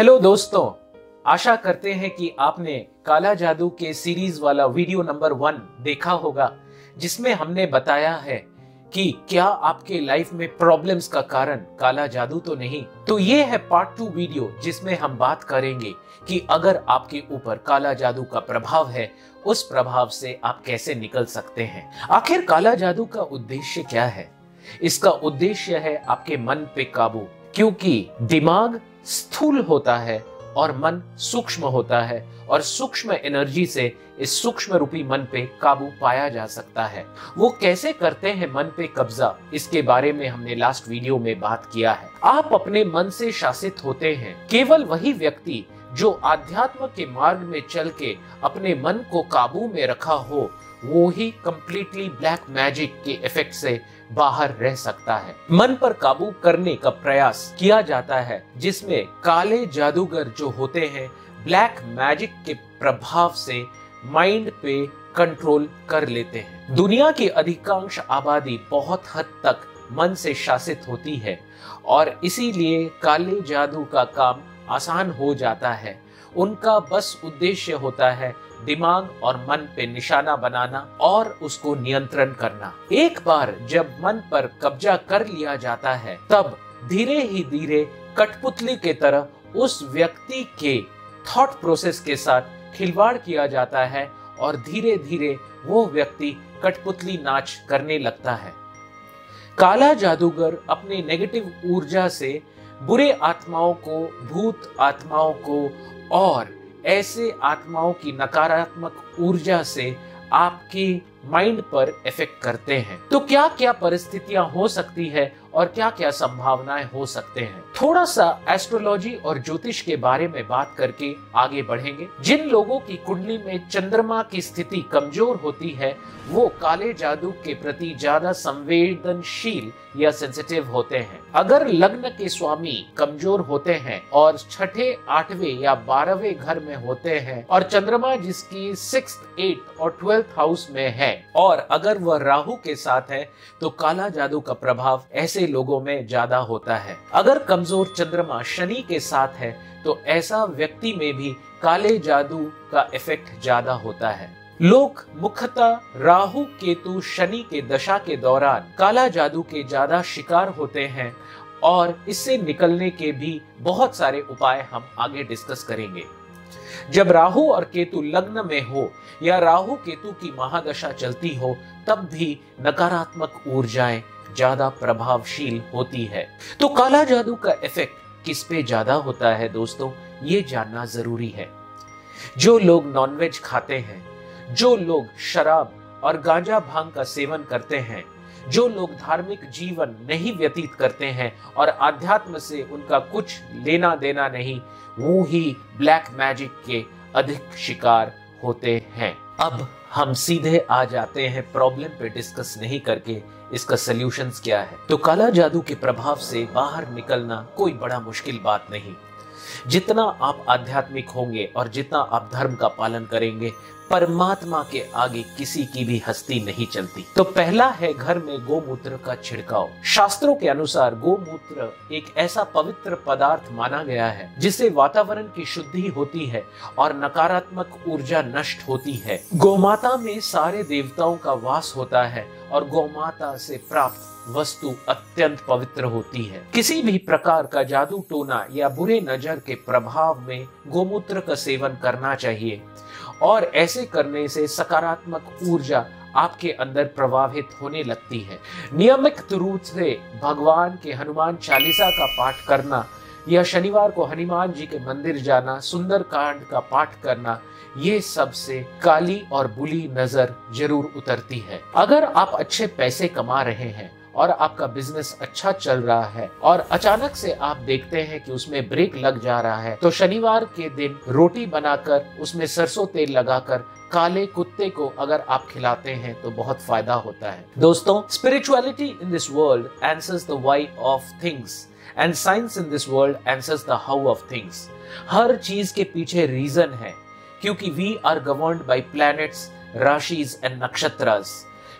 Hello दोस्तों। आशा करते हैं कि आपने काला जादू के सीरीज़ वाला वीडियो नंबर वन देखा होगा, जिसमें हमने बताया है कि क्या आपके लाइफ में प्रॉब्लम्स का कारण काला जादू तो नहीं? तो ये है पार्ट टू वीडियो जिसमें हम बात करेंगे कि अगर आपके ऊपर काला जादू का प्रभाव है, उस प्रभाव से आप कैसे निकल सकते हैं? आखिर काला जादू का उद्देश्य क्या है? इसका उद्देश्य है आपके मन पे काबू। क्योंकि दिमाग स्थूल होता है और मन सूक्ष्म होता है और सूक्ष्म एनर्जी से इस सूक्ष्म रूपी मन पे काबू पाया जा सकता है। वो कैसे करते हैं मन पे कब्जा? इसके बारे में हमने लास्ट वीडियो में बात किया है। आप अपने मन से शासित होते हैं। केवल वही व्यक्ति जो आध्यात्म के मार्ग में चल के अपने मन को काबू में रखा हो वो ही कंप्लीटली ब्लैक मैजिक के इफ़ेक्ट से बाहर रह सकता है। मन पर काबू करने का प्रयास किया जाता है, जिसमें काले जादूगर जो होते हैं ब्लैक मैजिक के प्रभाव से माइंड पे कंट्रोल कर लेते हैं। दुनिया की अधिकांश आबादी बहुत हद तक मन से शासित होती है, और इसीलिए काले जादू का काम आसान हो जाता है। उनका बस उद्देश्य होता है दिमाग और मन पे निशाना बनाना और उसको नियंत्रण करना। एक बार जब मन पर कब्जा कर लिया जाता है, तब धीरे ही धीरे कठपुतली के तरह उस व्यक्ति के थॉट प्रोसेस के साथ खिलवाड़ किया जाता है और धीरे धीरे वो व्यक्ति कठपुतली नाच करने लगता है। काला जादूगर अपने नेगेटिव ऊर्जा से बुरे आत्माओं को, भूत आत्माओं को और ऐसे आत्माओं की नकारात्मक ऊर्जा से आपके माइंड पर इफ़ेक्ट करते हैं। तो क्या क्या परिस्थितियाँ हो सकती है और क्या क्या संभावनाएँ हो सकते हैं? थोड़ा सा एस्ट्रोलॉजी और ज्योतिष के बारे में बात करके आगे बढ़ेंगे। जिन लोगों की कुंडली में चंद्रमा की स्थिति कमज़ोर होती है, वो काले जादू के प्रति ज़्यादा संवेदनशील या सेंसिटिव होते हैं। अगर लग्न के स्वामी कमज़ोर होते हैं और छठे, आठवें या बारहवें घर में होते हैं और चंद्रमा जिसकी सिक्स एट और ट्वेल्थ हाउस में है और अगर वह राहु के साथ है तो काला जादू का प्रभाव ऐसे लोगों में ज़्यादा होता है। अगर कमज़ोर चंद्रमा शनि के साथ है तो ऐसा व्यक्ति में भी काले जादू का इफ़ेक्ट ज़्यादा होता है। लोग मुख्यतः राहु केतु शनि के दशा के दौरान काला जादू के ज़्यादा शिकार होते हैं, और इससे निकलने के भी बहुत सारे उपाय हम आगे डिस्कस करेंगे। जब राहु और केतु लग्न में हो या राहु केतु की महादशा चलती हो, तब भी नकारात्मक ऊर्जाएँ ज़्यादा प्रभावशील होती है। तो काला जादू का इफ़ेक्ट किस पे ज़्यादा होता है दोस्तों? ये जानना ज़रूरी है। जो लोग नॉनवेज खाते हैं, जो लोग शराब और गांजा भाँग का सेवन करते हैं जो लोग धार्मिक जीवन नहीं व्यतीत करते हैं और आध्यात्म से उनका कुछ लेना देना नहीं, वो ही ब्लैक मैजिक के अधिक शिकार होते हैं। अब हम सीधे आ जाते हैं, प्रॉब्लम पे डिस्कस नहीं करके इसका सोल्यूशंस क्या है? तो काला जादू के प्रभाव से बाहर निकलना कोई बड़ा मुश्किल बात नहीं। जितना आप आध्यात्मिक होंगे और जितना आप धर्म का पालन करेंगे, परमात्मा के आगे किसी की भी हस्ती नहीं चलती। तो पहला है घर में गोमूत्र का छिड़काव। शास्त्रों के अनुसार गोमूत्र एक ऐसा पवित्र पदार्थ माना गया है, जिससे वातावरण की शुद्धि होती है और नकारात्मक ऊर्जा नष्ट होती है। गोमाता में सारे देवताओं का वास होता है और गौमाता से प्राप्त वस्तु अत्यंत पवित्र होती है। किसी भी प्रकार का जादू टोना या बुरे नज़र के प्रभाव में गोमूत्र का सेवन करना चाहिए और ऐसे करने से सकारात्मक ऊर्जा आपके अंदर प्रभावित होने लगती है। नियमित रूप से भगवान के हनुमान चालीसा का पाठ करना या शनिवार को हनुमान जी के मंदिर जाना, सुंदर कांड का पाठ करना ये सबसे काली और बुली नज़र ज़रूर उतरती है। अगर आप अच्छे पैसे कमा रहे हैं और आपका बिज़नेस अच्छा चल रहा है और अचानक से आप देखते हैं कि उसमें ब्रेक लग जा रहा है तो शनिवार के दिन रोटी बनाकर उसमें सरसों तेल लगाकर काले कुत्ते को अगर आप खिलाते हैं तो बहुत फ़ायदा होता है। दोस्तों spirituality in this world answers the why of things and science in this world answers the how of things हर चीज़ के पीछे रीजन है। क्योंकि we are govern by planets राशिज and nakshatras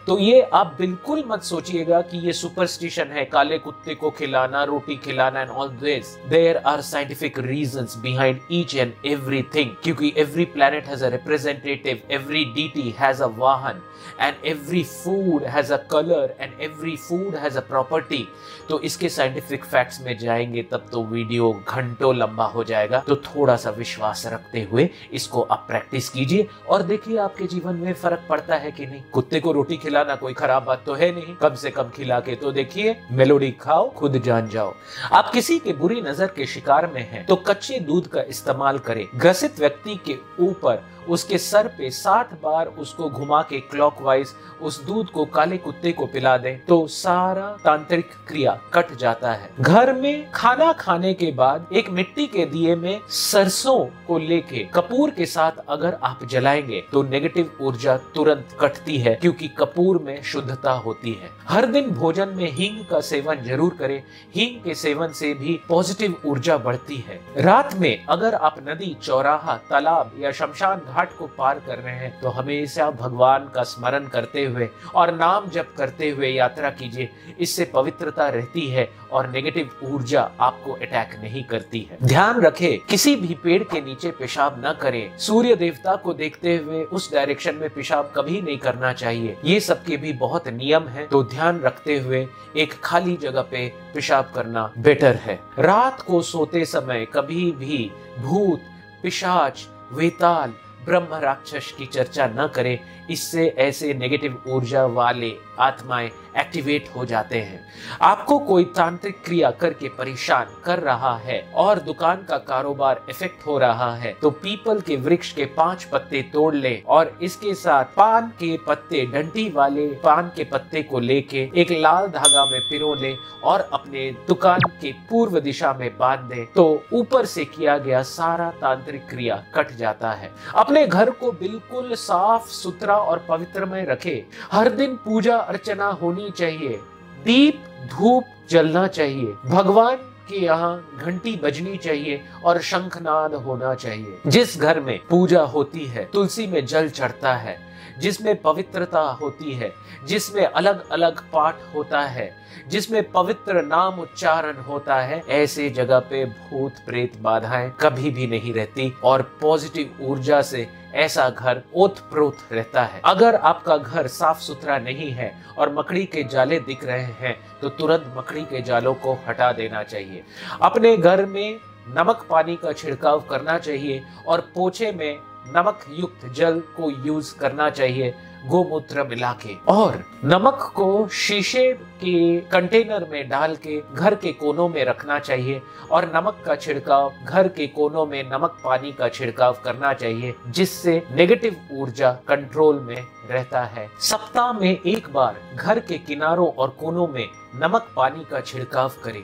तो ये आप बिल्कुल मत सोचिएगा कि ये सुपरस्टिशन है, काले कुत्ते को खिलाना, रोटी खिलाना and all this there are scientific reasons behind each and everything क्योंकि every planet has a representative every deity has a वाहन and every food has a colour and every food has a property तो इसके scientific facts में जाएँगे, तब तो video घंटों लंबा हो जाएगा। तो थोड़ा सा विश्वास रखते हुए इसको आप प्रैक्टिस कीजिए। और देखिए, आपके जीवन में फ़र्क पड़ता है कि नहीं? कुत्ते को रोटी खिलाना कोई खराब बात तो है नहीं। कम से कम खिला के तो देखिए, मेलोडी खाओ, खुद जान जाओ। आप किसी के बुरी नज़र के शिकार में हैं तो कच्चे दूध का इस्तेमाल करें। ग्रसित व्यक्ति के ऊपर उसके सर पे साठ बार उसको घुमा के क्लॉकवाइज उस दूध को, काले कुत्ते को पिला दें तो सारा तांत्रिक क्रिया कट जाता है। घर में खाना खाने के बाद एक मिट्टी के दिए में सरसों को लेके कपूर के साथ अगर आप जलाएँगे तो नेगेटिव ऊर्जा तुरंत कटती है, क्योंकि कपूर में शुद्धता होती है। हर दिन भोजन में हींग का सेवन ज़रूर करें। हींग के सेवन से भी पॉजिटिव ऊर्जा बढ़ती है। रात में अगर आप नदी, चौराहा, तालाब या शमशान घाट को पार कर रहे हैं तो हमेशा भगवान का स्मरण करते हुए और नाम जप करते हुए यात्रा कीजिए। इससे पवित्रता रहती है और नेगेटिव ऊर्जा आपको अटैक नहीं करती है। ध्यान रखें, किसी भी पेड़ के नीचे पेशाब न करें। सूर्य देवता को देखते हुए उस डायरेक्शन में पेशाब कभी नहीं करना चाहिए। ये सबके भी बहुत नियम है तो ध्यान रखते हुए एक खाली जगह पे पेशाब करना बेटर है। रात को सोते समय कभी भी भूत, पिशाच, वेताल, ब्रह्म राक्षस की चर्चा न करें। इससे ऐसे नेगेटिव ऊर्जा वाले आत्माएँ एक्टिवेट हो जाते हैं। आपको कोई तांत्रिक क्रिया करके परेशान कर रहा है और दुकान का कारोबार इफ़ेक्ट हो रहा है तो पीपल के वृक्ष के पाँच पत्ते तोड़ ले और इसके साथ पान के पत्ते डंटी वाले पान के पत्ते को लेके एक लाल धागा में पिरो ले और अपने दुकान के पूर्व दिशा में बाँध दे तो ऊपर से किया गया सारा तांत्रिक क्रिया कट जाता है। अपने घर को बिल्कुल साफ़ सुथरा और पवित्र में रखे। हर दिन पूजा अर्चना होनी चाहिए। दीप, धूप जलना चाहिए। भगवान के यहाँ घंटी बजनी चाहिए और शंखनाद होना चाहिए। जिस घर में पूजा होती है, तुलसी में जल चढ़ता है, जिसमें पवित्रता होती है, जिसमें अलग अलग पाठ होता है, जिसमें पवित्र नाम उच्चारण होता है, ऐसे जगह पे भूत प्रेत बाधाएँ कभी भी नहीं रहती और पॉजिटिव ऊर्जा से ऐसा घर ओत प्रोत रहता है। अगर आपका घर साफ़ सुथरा नहीं है और मकड़ी के जाले दिख रहे हैं तो तुरंत मकड़ी के जालों को हटा देना चाहिए। अपने घर में नमक पानी का छिड़काव करना चाहिए और पोछे में नमक युक्त जल को यूज़ करना चाहिए गोमूत्र मिला के। और नमक को शीशे के कंटेनर में डाल के घर के कोनों में रखना चाहिए और नमक का छिड़काव, घर के कोनों में नमक पानी का छिड़काव करना चाहिए, जिससे नेगेटिव ऊर्जा कंट्रोल में रहता है। सप्ताह में एक बार घर के किनारों और कोनों में नमक पानी का छिड़काव करें।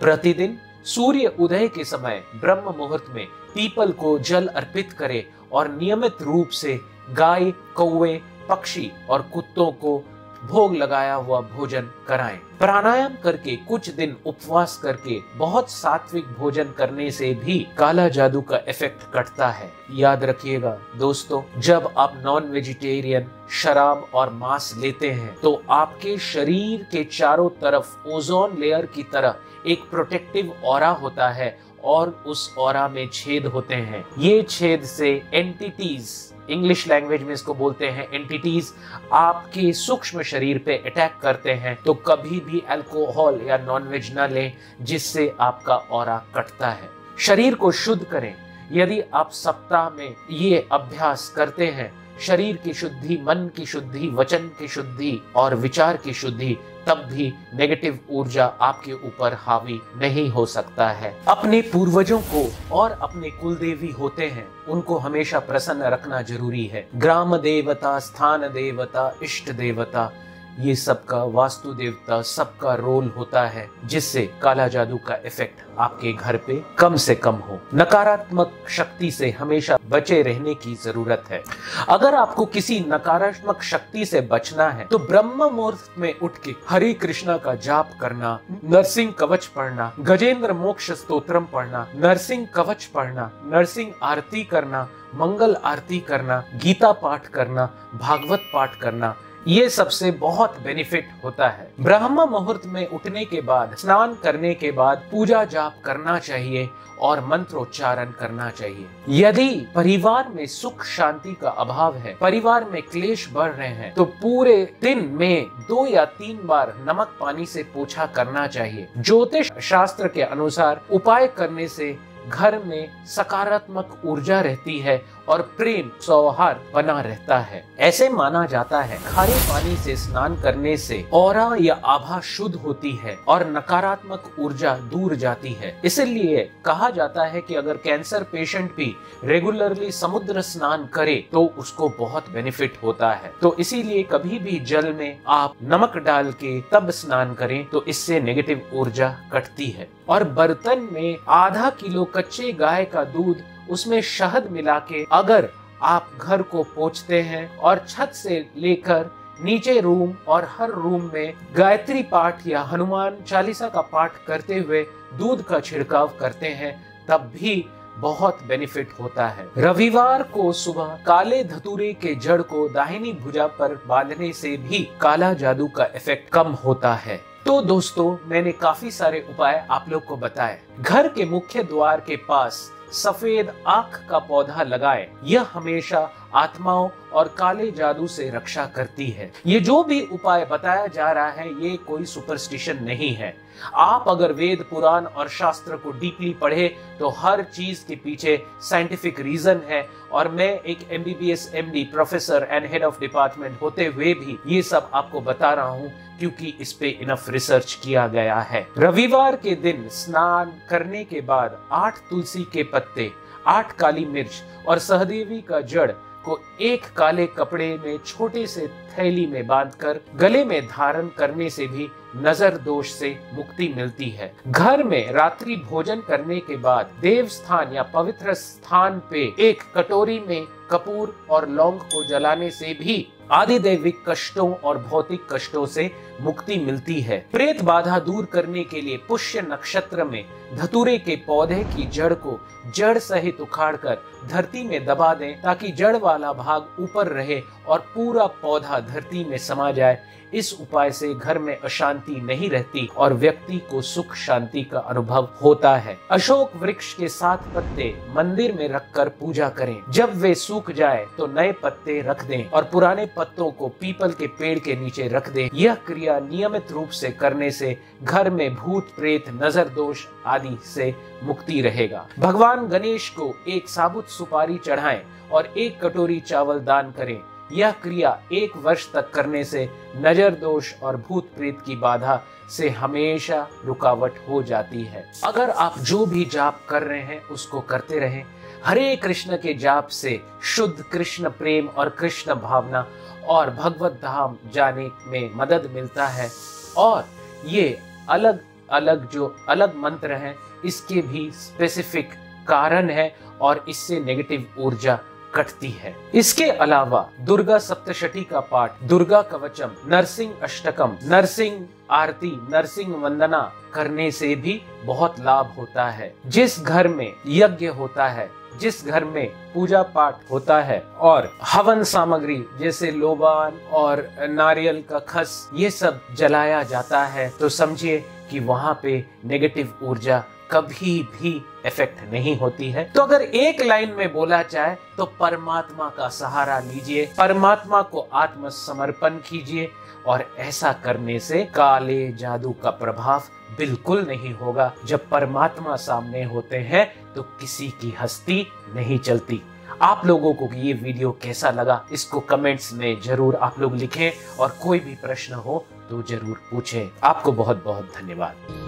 प्रतिदिन सूर्य उदय के समय ब्रह्म मुहूर्त में पीपल को जल अर्पित करें और नियमित रूप से गाय, कौवे, पक्षी और कुत्तों को भोग लगाया हुआ भोजन कराएँ। प्राणायाम करके कुछ दिन उपवास करके बहुत सात्विक भोजन करने से भी काला जादू का इफ़ेक्ट कटता है। याद रखिएगा, दोस्तों, जब आप नॉन वेजिटेरियन शराब और मांस लेते हैं तो आपके शरीर के चारों तरफ़ ओजोन लेयर की तरह एक प्रोटेक्टिव और होता है और उस ओरा में छेद होते हैं। ये छेद से एंटिटीज इंग्लिश लैंग्वेज में इसको बोलते हैं एंटिटीज आपके सूक्ष्म शरीर पे अटैक करते हैं तो कभी भी अल्कोहल या नॉनवेज न लें, जिससे आपका और कटता है। शरीर को शुद्ध करें। यदि आप सप्ताह में ये अभ्यास करते हैं, शरीर की शुद्धि, मन की शुद्धि, वचन की शुद्धि और विचार की शुद्धि तब भी नेगेटिव ऊर्जा आपके ऊपर हावी नहीं हो सकता है। अपने पूर्वजों को और अपने कुल देवी होते हैं, उनको हमेशा प्रसन्न रखना ज़रूरी है। ग्राम देवता स्थान देवता इष्ट देवता ये सबका वास्तु देवता सबका रोल होता है, जिससे काला जादू का इफ़ेक्ट आपके घर पे कम से कम हो। नकारात्मक शक्ति से हमेशा बचे रहने की ज़रूरत है। अगर आपको किसी नकारात्मक शक्ति से बचना है तो ब्रह्म मुहूर्त में उठ के हरे कृष्णा का जाप करना, नरसिंह कवच पढ़ना, गजेंद्र मोक्ष स्तोत्रम पढ़ना, नरसिंह कवच पढ़ना, नरसिंह आरती करना, मंगल आरती करना, गीता पाठ करना, भागवत पाठ करना ये सबसे बहुत बेनिफिट होता है। ब्रह्म मुहूर्त में उठने के बाद, स्नान करने के बाद पूजा जाप करना चाहिए और मंत्रोच्चारण करना चाहिए। यदि परिवार में सुख शांति का अभाव है, परिवार में क्लेश बढ़ रहे हैं तो पूरे दिन में दो या तीन बार नमक पानी से पोछा करना चाहिए। ज्योतिष शास्त्र के अनुसार उपाय करने से घर में सकारात्मक ऊर्जा रहती है और प्रेम सौहार्द बना रहता है। ऐसे माना जाता है, खारे पानी से स्नान करने से और या आभा शुद्ध होती है और नकारात्मक ऊर्जा दूर जाती है। इसलिए कहा जाता है कि अगर कैंसर पेशेंट भी रेगुलरली समुद्र स्नान करे तो उसको बहुत बेनिफिट होता है। तो इसीलिए कभी भी जल में आप नमक डाल के तब स्नान करें तो इससे नेगेटिव ऊर्जा कटती है। और बर्तन में आधा किलो कच्चे गाय का दूध उसमें शहद मिला के अगर आप घर को पोछते हैं और छत से लेकर नीचे रूम और हर रूम में गायत्री पाठ या हनुमान चालीसा का पाठ करते हुए दूध का छिड़काव करते हैं, तब भी बहुत बेनिफिट होता है। रविवार को सुबह काले धतूरे के जड़ को दाहिनी भुजा पर बांधने से भी काला जादू का इफ़ेक्ट कम होता है। तो दोस्तों, मैंने काफ़ी सारे उपाय आप लोग को बताए। घर के मुख्य द्वार के पास सफ़ेद आँख का पौधा लगाएँ। यह हमेशा आत्माओं और काले जादू से रक्षा करती है। ये जो भी उपाय बताया जा रहा है, ये कोई सुपरस्टिशन नहीं है। आप अगर वेद, पुराण और शास्त्र को डीपली पढ़े तो हर चीज़ के पीछे साइंटिफिक रीजन है। और मैं एक MBBS MD professor and head of department होते हुए भी ये सब आपको बता रहा हूँ, क्योंकि इस पे इनफ रिसर्च किया गया है। रविवार के दिन स्नान करने के बाद आठ तुलसी के पत्ते, आठ काली मिर्च और सहदेवी का जड़ को एक काले कपड़े में छोटे से थैली में बांधकर, गले में धारण करने से भी नज़र दोष से मुक्ति मिलती है। घर में रात्रि भोजन करने के बाद देव स्थान या पवित्र स्थान पे एक कटोरी में कपूर और लौंग को जलाने से भी आदिदैविक कष्टों और भौतिक कष्टों से मुक्ति मिलती है। प्रेत बाधा दूर करने के लिए पुष्य नक्षत्र में धतूरे के पौधे की जड़ को जड़ सहित उखाड़कर धरती में दबा दें ताकि जड़ वाला भाग ऊपर रहे और पूरा पौधा धरती में समा जाए, इस उपाय से घर में अशांति नहीं रहती और व्यक्ति को सुख शांति का अनुभव होता है। अशोक वृक्ष के सात पत्ते मंदिर में रखकर पूजा करें। जब वे सूख जाए तो नए पत्ते रख दें और पुराने पत्तों को पीपल के पेड़ के नीचे रख दें। यह क्रिया नियमित रूप से करने से घर में भूत, प्रेत, नज़र दोष आदि से मुक्ति रहेगा। भगवान गणेश को एक साबुत सुपारी चढ़ाएँ और एक कटोरी चावल दान करें। यह क्रिया एक वर्ष तक करने से नज़र दोष और भूत प्रेत की बाधा से हमेशा रुकावट हो जाती है। अगर आप जो भी जाप कर रहे हैं, उसको करते रहें। हरे कृष्ण के जाप से शुद्ध कृष्ण प्रेम और कृष्ण भावना और भगवत धाम जाने में मदद मिलता है। और ये अलग अलग जो अलग मंत्र हैं, इसके भी स्पेसिफिक कारण है और इससे नेगेटिव ऊर्जा कटती है। इसके अलावा दुर्गा सप्तशती का पाठ, दुर्गा कवचम नरसिंह अष्टकम, नरसिंह आरती, नरसिंह वंदना करने से भी बहुत लाभ होता है। जिस घर में यज्ञ होता है, जिस घर में पूजा पाठ होता है और हवन सामग्री जैसे लोबान और नारियल का खस, ये सब जलाया जाता है तो समझिए कि वहाँ पे नेगेटिव ऊर्जा कभी भी इफ़ेक्ट नहीं होती है। तो अगर एक लाइन में बोला जाए तो परमात्मा का सहारा लीजिए, परमात्मा को आत्मसमर्पण कीजिए, और ऐसा करने से काले जादू का प्रभाव बिल्कुल नहीं होगा। जब परमात्मा सामने होते हैं तो किसी की हस्ती नहीं चलती। आप लोगों को ये वीडियो कैसा लगा, इसको कमेंट्स में ज़रूर आप लोग लिखें, और कोई भी प्रश्न हो तो ज़रूर पूछें। आपको बहुत बहुत धन्यवाद।